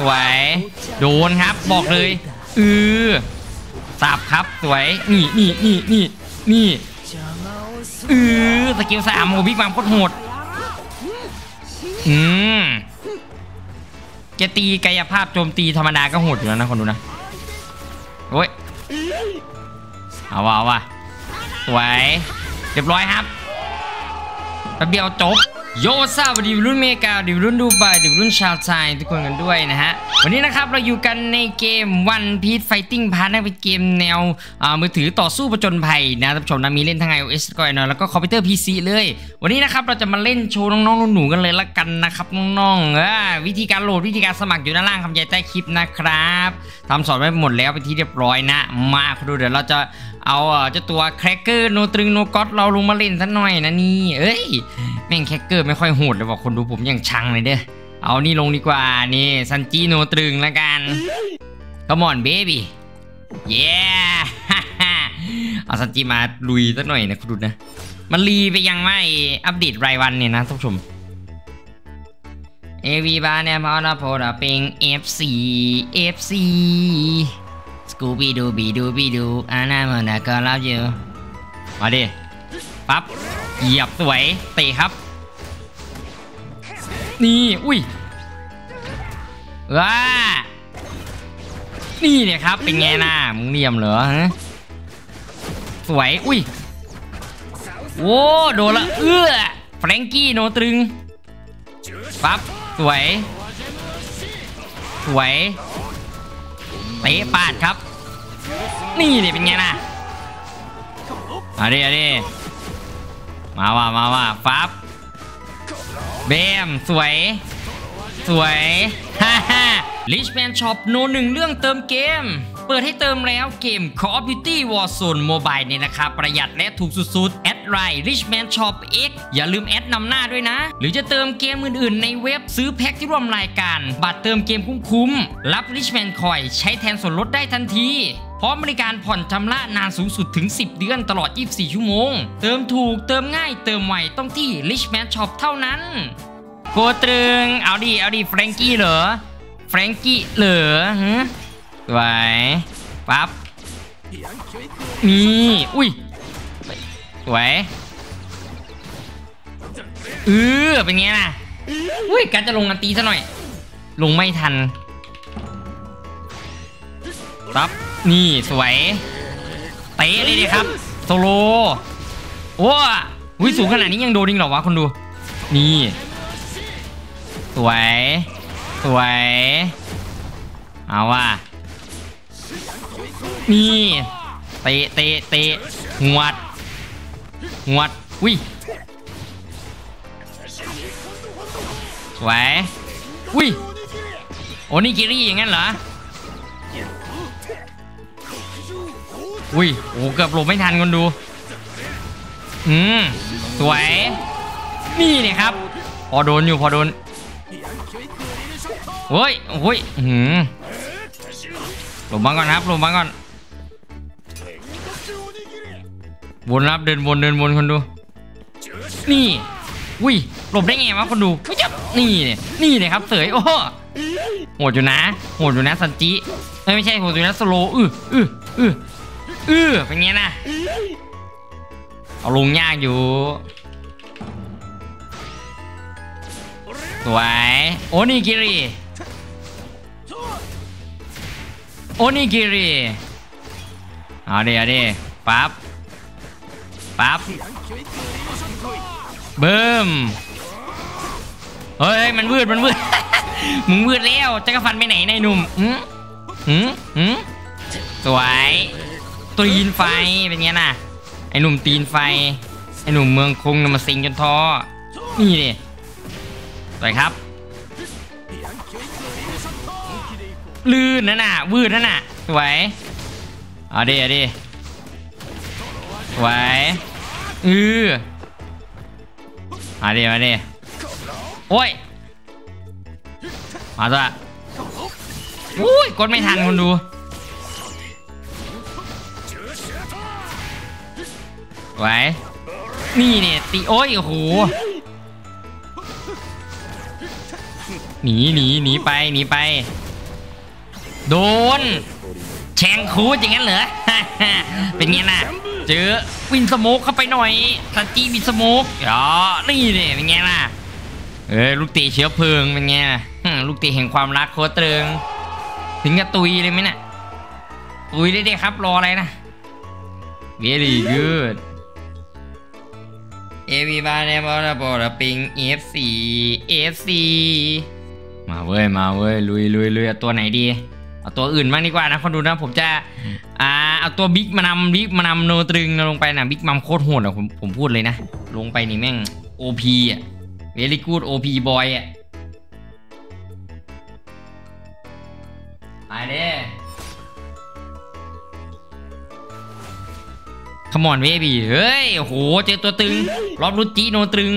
สวย โดนครับบอกเลยเออสับครับสวยนี่นี่นี่นี่นี่เออ skill สามโอ้ Big Mom โคตรโหดอืมจะตีกายภาพโจมตีธรรมดาก็โหดอยู่แล้วนะคนดูนะโอ้ยเอาวะเอาวะสวยเรียบร้อยครับแป๊บเดียวจบ โยซาสวัสดีรุ่นเมกาดิวรุ่นดูไบดิวรุ่นชาวไทยทุกคนกันด้วยนะฮะ วันนี้นะครับเราอยู่กันในเกม One Piece Fighting Path นะเป็นเกมแนวมือถือต่อสู้ประจนภัยนะท่านผู้ชมนะมีเล่นทั้ง iOS ก็ Android แล้วก็คอมพิวเตอร์ PC เลย วันนี้นะครับเราจะมาเล่นโชว์น้องๆหนูๆกันเลยละกันนะครับน้องๆวิธีการโหลดวิธีการสมัครอยู่ด้านล่างคำบรรยายใต้คลิปนะครับทำสอนไว้หมดแล้วเป็นที่เรียบร้อยนะ มาดูเดี๋ยวเราจะ เอาเอ่อเจ้าตัวแครกเกอร์โนตรึงโนก็อตเราลงมาเล่นสักหน่อยนะนี่เอ้ยแม่งแคคเกอร์ไม่ค่อยโหดเลยบอกคนดูผมอยังชังเลยเด้อเอานี่ลงดีกว่านี่ซันจีโนตรึงแล้วกัน Come on baby yeah เอาซันจีมาลุยสักหน่อยนะคุณดูนะ มันรีไปยังไม่อัปเดตรายวันเนี่ยนะท่านผู้ชมเอวีบาเนี่ยมานาโพดาเป็ง FC FC ส กูบีดูบีดูบีดูอานามันนะก็รับอยู่มาดิปั๊บเหยียบสวยเตะครับ นี่ อุ้ยว้านี่เนี่ยครับ เป็นไงน่ะมึงเนียมเหรอฮะสวย อุ้ยโว้โดนละเอื้อแฟรงกี้โนตรึงปั๊บสวย สวย เตะปาดครับ นี่เนี่ยเป็นไงนะเอาดิเอาดิมาว่ามาว่าฟับเบมสวย สวยฮ่าฮ่า Richman Shop โนหนึ่งเรื่องเติมเกม เปิดให้เติมแล้วเกม Call of Duty Warzone Mobile ในราคาประหยัดและถูกสุดๆ แอดไลน์ Richman Shop X อย่าลืมแอดนำหน้าด้วยนะ หรือจะเติมเกมอื่นๆ ในเว็บซื้อแพ็คที่ร่วมรายการ บัตรเติมเกมคุ้มๆ รับ Richman Coin ใช้แทนส่วนลดได้ทันทีพร้อมบริการผ่อนชำระนานสูงสุดถึง 10 เดือนตลอด 24 ชั่วโมง เติมถูกเติมง่ายเติมไวต้องที่ Richman Shop เท่านั้น โกตรึง เอาดิเอาดิแฟรงกี้เหรอ แฟรงกี้เหรอฮะสวปั๊บนี่ อุ้ย สวยเออเป็นไงล่ะอุ้ยการจะลงกันตีซะหน่อย ลงไม่ทันปั๊บนี่สวยเตะเลยดิครับโซโลโอ้วิสูงขนาดนี้ยังโดนยิงหรอวะคนดู นี่ สวย สวย เอาว่ะนี่เตะเตะเตะหวด หวดวิสวยวิโอนี่กิริอย่างงั้นเหรออุ้ยโอ้เกือบหลบไม่ทันคนดูอืมสวยนี่เนี่ยครับ พอโดนอยู่พอโดนเฮ้ยโอ้ยหืมหลบมาก่อนครับหลบมาก่อน วนรับเดินวนเดินวนคนดู นี่อุ้ยหลบได้ไงวะคนดูนี่เนี่ยนี่เนี่ยครับเสยโอ้โหโหดอยู่นะโหดอยู่นะซันจิเอ้ยไม่ใช่โหดอยู่นะสโลอื้ออื้ออื้ออื้อเป็นไงนะเอาลงยากอยู่สวยโอนิกิริโอนิกิริเอาดิเอาดิปั๊บ ปั๊บเบิ่มเฮ้ยมันวืดมันวืดมึงวืดแล้วจักรฟันไปไหนนายหนุ่มหืมหืมหืมสวยตีนไฟเป็นไงน่ะไอ้หนุ่มตีนไฟไอ้หนุ่มเมืองคงนมาสิงจนท้อนี่ดิสวยครับ ลื่นนั่นน่ะวืดนั่นน่ะสวยเอาดิเอาดิ สวยอือมาดิมาดิโอ้ย มาตัวอุ้ยกดไม่ทันคนดูสวยนี่เนี่ยตีโอ้ยโอ้โหหนีหนีหนีไปหนีไป โดน แชงคูดอย่างนั้นเหรอเป็นไงน่ะ เจอวินสโมกเข้าไปหน่อยทันจีวินสโมกอ๋อนี่เนี่ยเป็นไงล่ะเอ้ลูกตะเชื้อเพลิงเป็นไงล่ะลูกตะแห่งความรักโคตรเติงถึงกับตุยเลยไหมน่ะตุยได้เด้ครับรออะไรนะ very good everybody wanna b o a ping FC FC มาเว้ยมาเว้ยลุยลุยลุยเอตัวไหนดี เอาตัวอื่นบ้างดีกว่านะคนดูนะผมจะอ่าเอาตัวบิ๊กมานำบิ๊กมานำโนตรึงลงไปนะบิ๊กมัมโคตรโหดอะผมผมพูดเลยนะ ลงไปนี่แม่ง OP อะ very good OP boy อะไปเด้ขมอนเวบีเฮ้ยโอ้โหเจอตัวตึงรอบรุจิโนตรึง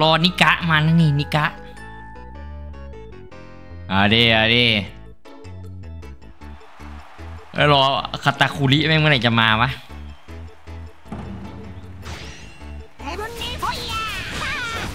รอนิกะมานะนี่นิกะ อาเดอาเดเอ้ยรอคาตาคุริแม่งเมื่อไหร่จะมาวะ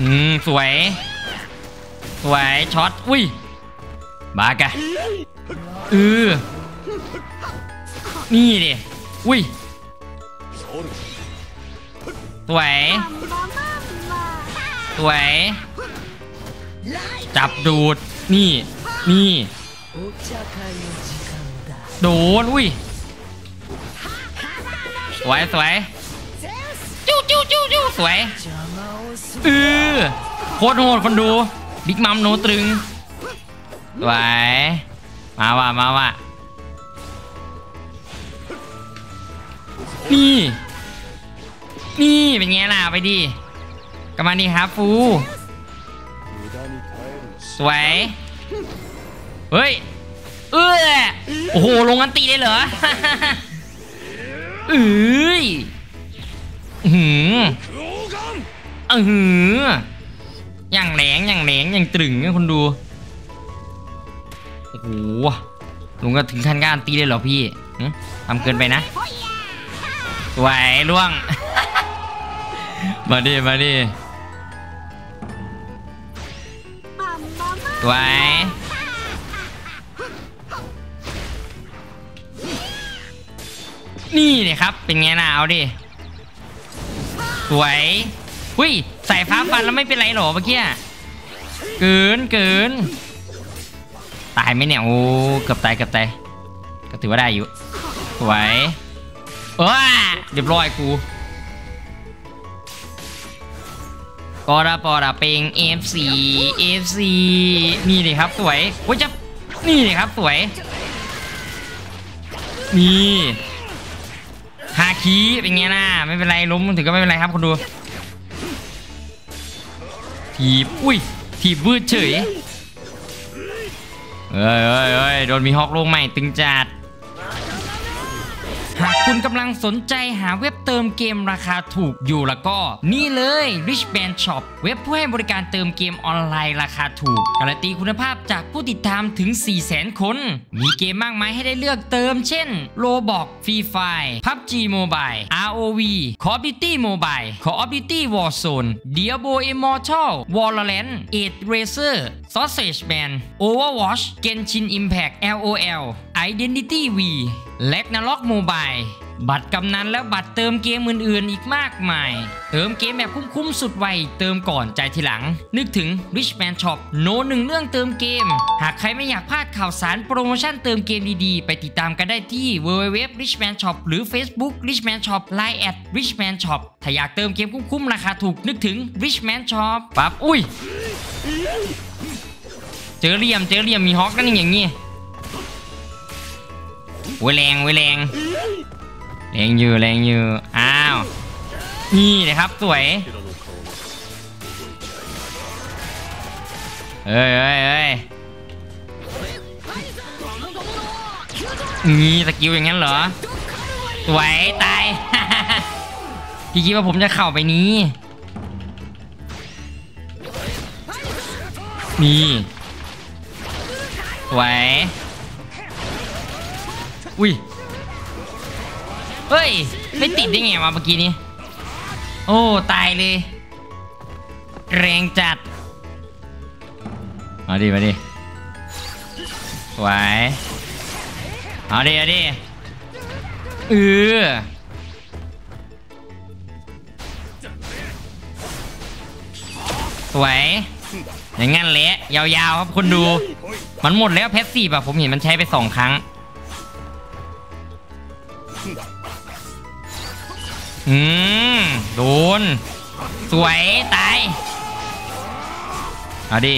อืม สวย สวย ช็อต อุ้ย บากะเออนี่ดิอุ้ย สวย สวย จับดูด นี่ นี่ โดน อุ้ยสวยสวยจู้จู้จู้จู้สวยเออโคตรโหดคนดู บิ๊กมัมโนตรึงสวยมาว่ะมาว่ะนี่ นี่ เป็นไงล่ะ ไปดิกลับมาดิครับฟู สวย เฮ้ย เออโอ้โห ลงอันตีเลยเหรอเอ้ยหืออือออย่างแหลงอย่างแหลงอย่างตรึงเนี่ยคนดู โอ้โห ลุงก็ถึงขั้นการตีเลยเหรอพี่ทำเกินไปนะสวยล่วง มาดิ มาดิ สวยนี่เลยครับ เป็นไงนะเอาดิ สวยหุ้ยใส่ฟ้าฟันแล้วไม่เป็นไรหรอเมื่อกี้เกินเกินตายไหมเนี่ยโอ้เกือบตายเกือบตายก็ถือว่าได้อยู่สวยเออเรียบร้อยกู กอระปอระเปง FC FC นี่เลยครับสวยโอ้ยจะนี่เลยครับสวย นี่ฮาคีเป็นไงนะไม่เป็นไรล้มถึงก็ไม่เป็นไรครับคนดูถีบอุ้ยถีบวืดเฉยเอ้ยเอ้ยโดนมีฮอกลงใหม่ตึงจัด คุณกำลังสนใจหาเว็บเติมเกมราคาถูกอยู่แล้วก็ นี่เลย Rich Band Shop เว็บผู้ให้บริการเติมเกมออนไลน์ราคาถูก การันตีคุณภาพจากผู้ติดตามถึง 400,000 คน มีเกมมากมายให้ได้เลือกเติม เช่น Roblox Free Fire PUBG Mobile ROV Call of Duty Mobile Call of Duty Warzone Diablo Immortal Valorant Age Racer Sausage Band Overwatch Genshin Impact LOL Identity V และนล็อกโมบายบัตรกำนันและบัตรเติมเกมอื่นๆ อีกมากมาย เติมเกมแบบคุ้มๆสุดไว เติมก่อนใจทีหลัง นึกถึง Richman Shop โนหนึ่งเรื่องเติมเกม หากใครไม่อยากพลาดข่าวสารโปรโมชั่นเติมเกมดีๆ ไปติดตามกันได้ที่ www richman shop หรือ Facebook richman shop line at richman shop ถ้าอยากเติมเกมคุ้มๆ ราคาถูกนึกถึง richman shop ปั๊บอุ้ย เจอเหลี่ยม เจอเหลี่ยมมีฮอกนั่นอย่างงี้โว้ยแรงโว้ยแรงแรงอยู่แรงอยู่อ้าวนี่นะครับสวยเอ้ยเอ้ยเอ้ยนี่สกิลอย่างนั้นเหรอสวยตายพี่คิดว่าผมจะเข้าไปนี้นี่ สวยอุ้ย เฮ้ย ไม่ติดได้ไงวะเมื่อกี้นี้ โอ้ ตายเลย แรงจัด มาดิ มาดิสวยเอาดิ เอาดิ เออสวยอย่างงั้นแหละยาวๆครับคนดู มันหมดแล้วเพชรสี่แบบผมเห็นมันใช้ไปสองครั้ง อืม โดน สวย ตาย เอาดิ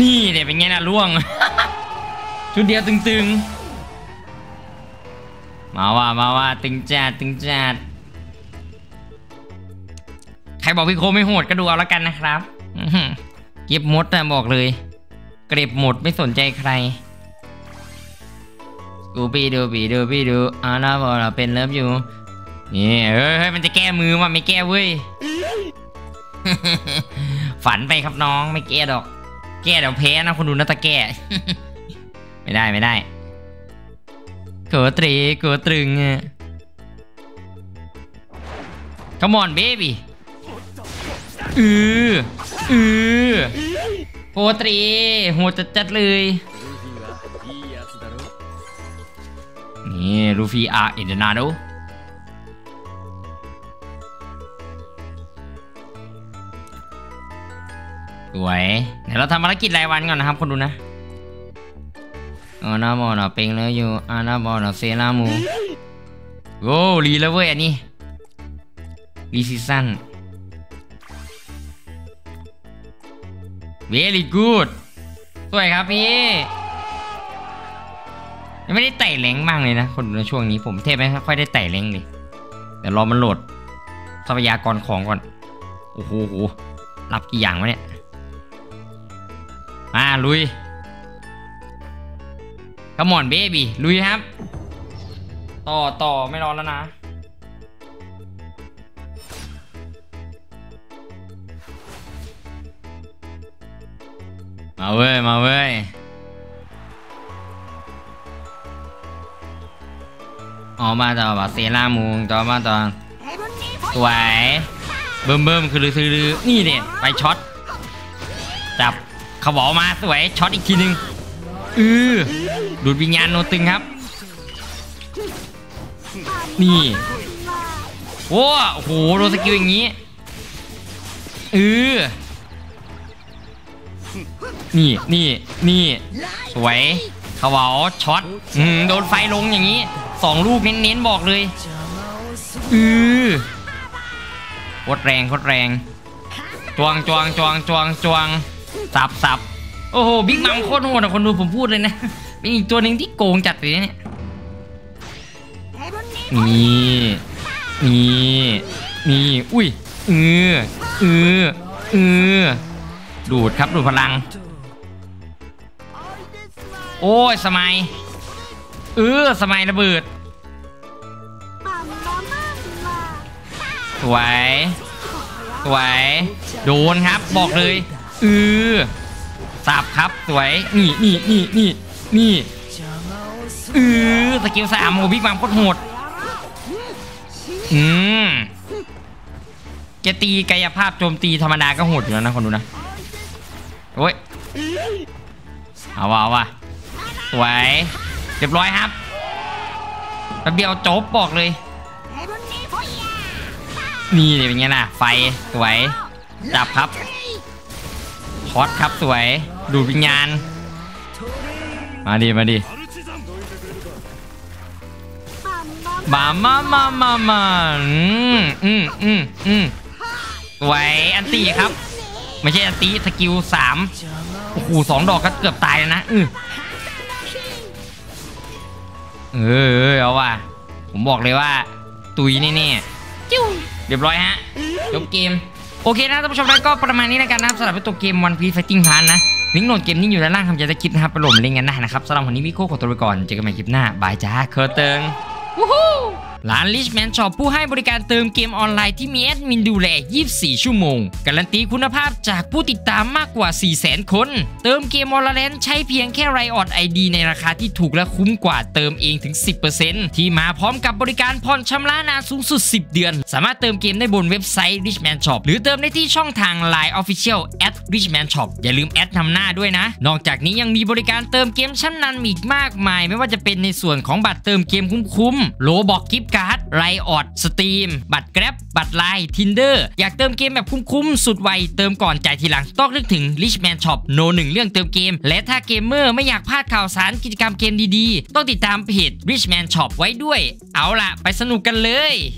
นี่เดี๋ยวเป็นไงนะล่วง ชุดเดียวตึงๆ มาว่ามาว่าตึงจัดตึงจัดใครบอกพี่โคไม่โหดก็ดูเอาแล้วกันนะครับอื เก็บหมดนะบอกเลย เก็บหมดไม่สนใจใครกูปีดูปีดูปีดูอานาบอกเราเป็นเลิฟอยู่นี่เฮ้ยเฮ้ยมันจะแก้มือว่ะไม่แก้เว้ยฝันไปครับน้องไม่แก้ดอก แก้เดี๋ยวแพ้นะคนดูนะตะแก้ไม่ได้ไม่ได้เกิดตรีเกิดตรึงอะ Come on baby อือ อือโหตรีโหดจัดๆเลย นี่ลูฟี่อาร์อินเดนาโดสวยเดี๋ยวเราทำภารกิจรายวันก่อนนะครับคนดูนะอานาบอลเป็งแล้วอยู่อานาบอลเซรามูโว้รีแล้วเว้ยอันนี้รีซีซั่น very good สวยครับพี่ยังไม่ได้ไต่แรงมากเลยนะ คนในช่วงนี้ผมเทพไม่ค่อยได้ไต่แรงเลยเดี๋ยวรอมันโหลดทรัพยากรของก่อน โอ้โหโหรับกี่อย่างวะเนี่ย มาลุยขมอนเบบี้ลุยครับ ต่อต่อไม่รอแล้วนะ มาเว้ย มาเว้ย ออกมาต่อแบบเซรามูงต่อมาต่อสวยเบิ่มเบิ่มคือลือคือลือนี่เนี่ยไปช็อต จับเขาบอกมาสวยช็อตอีกทีหนึ่งอือดูดวิญญาณโนตึงครับ นี่โอ้โอ้โหโดนสกิลอย่างนี้เออ นี่นี่นี่สวยเขาบอช็อตอืมโดนไฟลงอย่างนี้สองลูกเน้นๆบอกเลยอือโคตรแรงโคตรแรงจวงจวงจวงจวงจวงสับสับโอ้โหบิ๊กมัมโคตรโหดอะคนดูผมพูดเลยนะเป็นอีกตัวหนึ่งที่โกงจัดเลยนะเนี่ยนี่นี่นี่อุ้ยเออเออเออดูดครับดูดพลัง โอ้ยสมัยเออสมัยระเบิดสวยสวยโดนครับบอกเลยเออสับครับสวยนี่นี่นี่นี่นี่เออ skill สามโอ้ Big Mom โคตรโหดอืมแกตีกายภาพโจมตีธรรมดาก็โหดอยู่แล้วนะคนดูนะโอ้ยเอาวะเอาวะ สวยเรียบร้อยครับแป๊บเดียวจบบอกเลย นี่เลยเป็นไงน่ะ ไฟสวย จับครับช็อตครับสวย ดูดวิญญาณ มาดิมาดิบามามามามาอืมอืมอืมอืมสวยอันตีครับ ไม่ใช่อันตี skill สามโอ้โหสองดอกก็เกือบตายแล้วนะอือ เออเออเอาว่ะผมบอกเลยว่า ตุยแน่ๆจิ้วเรียบร้อยฮะจบเกม โอเคนะท่านผู้ชมแล้วก็ประมาณนี้แล้วกันนะครับสำหรับตัวเกม One Piece Fighting Path นะลิงก์โหลดเกมนี้อยู่ด้านล่างคำบรรยายใต้คลิปนะครับไปโหลดมาเล่นกันได้นะครับสำหรับวันนี้วิโก้ขอตัวไปก่อนเจอกันใหม่คลิปหน้าบายจ้าเคอร์เติง ร้าน Richman Shop ผู้ให้บริการเติมเกมออนไลน์ที่มีแอดมินดูแล 24 ชั่วโมง การันตีคุณภาพจากผู้ติดตามมากกว่า 400,000 คน เติมเกม Valorant ใช้เพียงแค่ Riot ID ในราคาที่ถูกและคุ้มกว่าเติมเองถึง 10%ที่มาพร้อมกับบริการผ่อนชำระนานสูงสุด 10 เดือน สามารถเติมเกมได้บนเว็บไซต์ Richman Shop หรือเติมได้ที่ช่องทาง Line Official at Richman Shop อย่าลืม at นำหน้าด้วยนะ นอกจากนี้ยังมีบริการเติมเกมชั้นนำอีกมากมาย ไม่ว่าจะเป็นในส่วนของบัตรเติมเกมคุ้มๆ Roblox Gift Riot Steam บัตร Grab บัตร Line Tinder อยากเติมเกมแบบคุ้มๆ สุดไว เติมก่อนจ่ายทีหลัง ต้องนึกถึง Richman Shop โนหนึ่งเรื่องเติมเกม และถ้าเกมเมอร์ไม่อยากพลาดข่าวสารกิจกรรมเกมดีๆ ต้องติดตามเพจ Richman Shop ไว้ด้วย เอาล่ะ ไปสนุกกันเลย